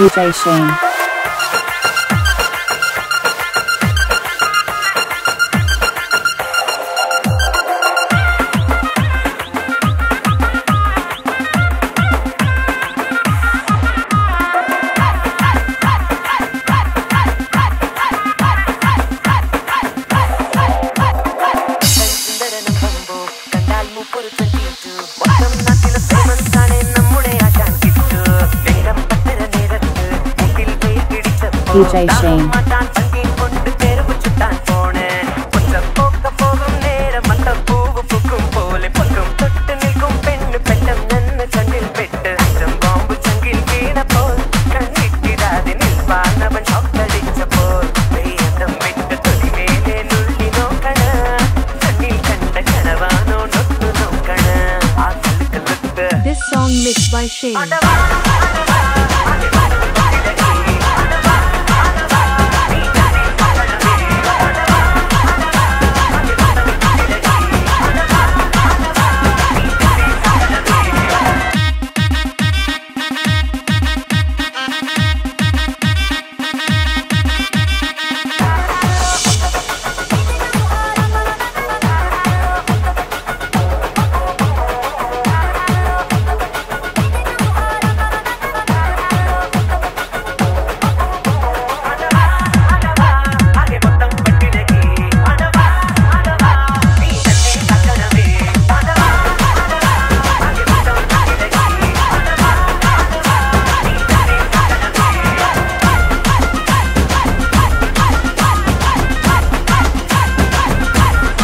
DJ Shane. What? DJ Sheen. This song mixed by Shane.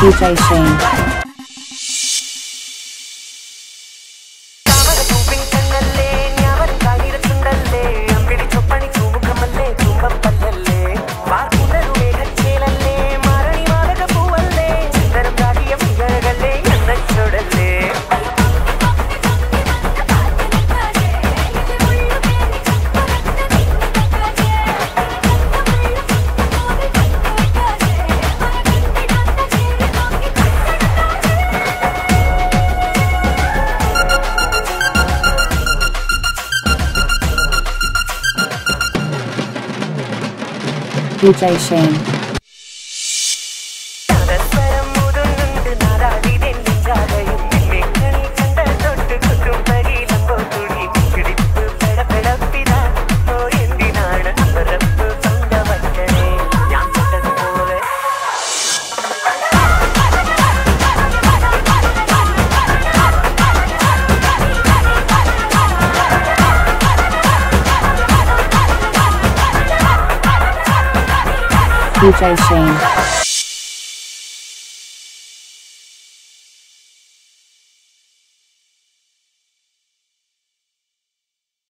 DJ 深福建省。DJ Sheen.